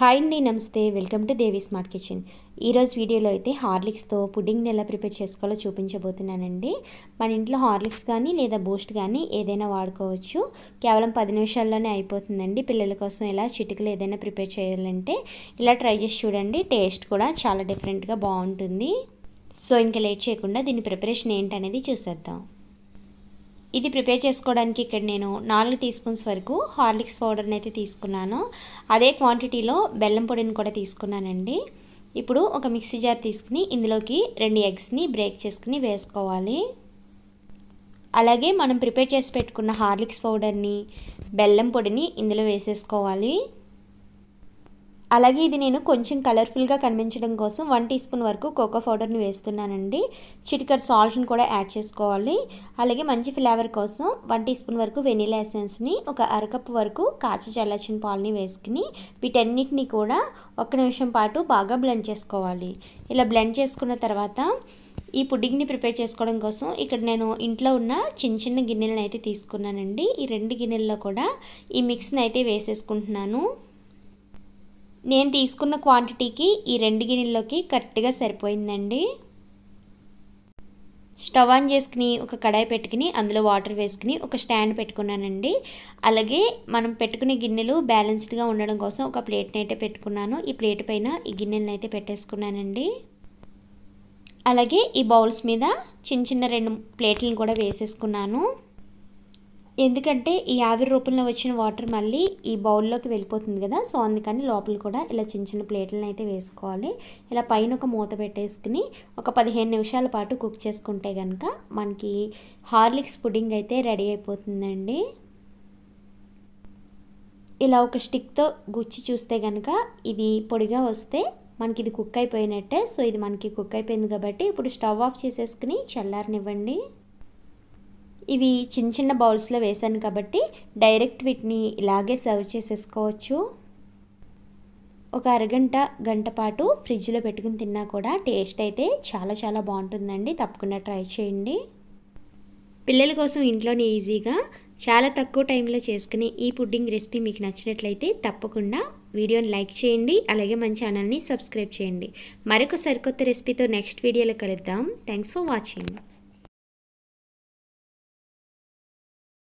Hi అండి నమస్తే. Welcome to Devi smart kitchen ఈరోజు వీడియోలో అయితే హార్లిక్స్తో పుడ్డింగ్ని ఎలా ప్రిపేర్ చేసుకోవాలో చూపించబోతున్నానండి. మన ఇంట్లో హార్లిక్స్ కానీ లేదా బూస్ట్ కానీ ఏదైనా వాడుకోవచ్చు. కేవలం పది నిమిషాల్లోనే అయిపోతుందండి. పిల్లల కోసం ఇలా చిటికలు ఏదైనా ప్రిపేర్ చేయాలంటే ఇలా ట్రై చేసి చూడండి. టేస్ట్ కూడా చాలా డిఫరెంట్గా బాగుంటుంది. సో ఇంకా లేట్ చేయకుండా దీని ప్రిపరేషన్ ఏంటనేది చూసేద్దాం. ఇది ప్రిపేర్ చేసుకోవడానికి ఇక్కడ నేను నాలుగు టీ స్పూన్స్ వరకు హార్లిక్స్ పౌడర్ని అయితే తీసుకున్నాను. అదే క్వాంటిటీలో బెల్లం పొడిని కూడా తీసుకున్నానండి. ఇప్పుడు ఒక మిక్సీ జార్ తీసుకుని ఇందులోకి రెండు ఎగ్స్ని బ్రేక్ చేసుకుని వేసుకోవాలి. అలాగే మనం ప్రిపేర్ చేసి పెట్టుకున్న హార్లిక్స్ పౌడర్ని బెల్లం పొడిని ఇందులో వేసేసుకోవాలి. అలాగే ఇది నేను కొంచెం కలర్ఫుల్గా కనిపించడం కోసం వన్ టీ స్పూన్ వరకు కోకో పౌడర్ని వేస్తున్నానండి. చిటికర్ సాల్ట్ని కూడా యాడ్ చేసుకోవాలి. అలాగే మంచి ఫ్లేవర్ కోసం వన్ టీ స్పూన్ వరకు వెనీలా ఎసెన్స్ని ఒక అరకప్పు వరకు కాచి చల్లచిన పాలని వేసుకుని వీటన్నిటిని కూడా ఒక నిమిషం పాటు బాగా బ్లెండ్ చేసుకోవాలి. ఇలా బ్లెండ్ చేసుకున్న తర్వాత ఈ పుడ్డింగ్ని ప్రిపేర్ చేసుకోవడం కోసం ఇక్కడ నేను ఇంట్లో ఉన్న చిన్న చిన్న గిన్నెలను అయితే తీసుకున్నానండి. ఈ రెండు గిన్నెల్లో కూడా ఈ మిక్స్ని అయితే వేసేసుకుంటున్నాను. నేను తీసుకున్న క్వాంటిటీకి ఈ రెండు గిన్నెల్లోకి కరెక్ట్గా సరిపోయిందండి. స్టవ్ ఆన్ చేసుకుని ఒక కడాయి పెట్టుకుని అందులో వాటర్ వేసుకుని ఒక స్టాండ్ పెట్టుకున్నానండి. అలాగే మనం పెట్టుకునే గిన్నెలు బ్యాలెన్స్డ్గా ఉండడం కోసం ఒక ప్లేట్ని అయితే పెట్టుకున్నాను. ఈ ప్లేట్ పైన ఈ గిన్నెలను అయితే పెట్టేసుకున్నానండి. అలాగే ఈ బౌల్స్ మీద చిన్న చిన్న రెండు ప్లేట్లను కూడా వేసేసుకున్నాను. ఎందుకంటే ఈ ఆవిరి రూపంలో వచ్చిన వాటర్ మళ్ళీ ఈ బౌల్లోకి వెళ్ళిపోతుంది కదా సో అందుకని లోపల కూడా ఇలా చిన్న చిన్న ప్లేట్లను అయితే వేసుకోవాలి. ఇలా పైన ఒక మూత పెట్టేసుకుని ఒక పదిహేను నిమిషాల పాటు కుక్ చేసుకుంటే కనుక మనకి హార్లిక్స్ పుడ్డింగ్ అయితే రెడీ అయిపోతుందండి. ఇలా ఒక స్టిక్తో గుచ్చి చూస్తే కనుక ఇది పొడిగా వస్తే మనకి ఇది కుక్ అయిపోయినట్టే. సో ఇది మనకి కుక్ అయిపోయింది కాబట్టి ఇప్పుడు స్టవ్ ఆఫ్ చేసేసుకుని చల్లారనివ్వండి. ఇవి చిన్న చిన్న బౌల్స్లో వేసాను కాబట్టి డైరెక్ట్ వీటిని ఇలాగే సర్వ్ చేసేసుకోవచ్చు. ఒక అరగంట గంట పాటు ఫ్రిడ్జ్లో పెట్టుకుని తిన్నా కూడా టేస్ట్ అయితే చాలా చాలా బాగుంటుందండి. తప్పకుండా ట్రై చేయండి. పిల్లల కోసం ఇంట్లోనే ఈజీగా చాలా తక్కువ టైంలో చేసుకునే ఈ పుడ్డింగ్ రెసిపీ మీకు నచ్చినట్లయితే తప్పకుండా వీడియోని లైక్ చేయండి అలాగే మన ఛానల్ని సబ్స్క్రైబ్ చేయండి. మరొక సరికొత్త రెసిపీతో నెక్స్ట్ వీడియోలో కలుద్దాం. Thanks for watching.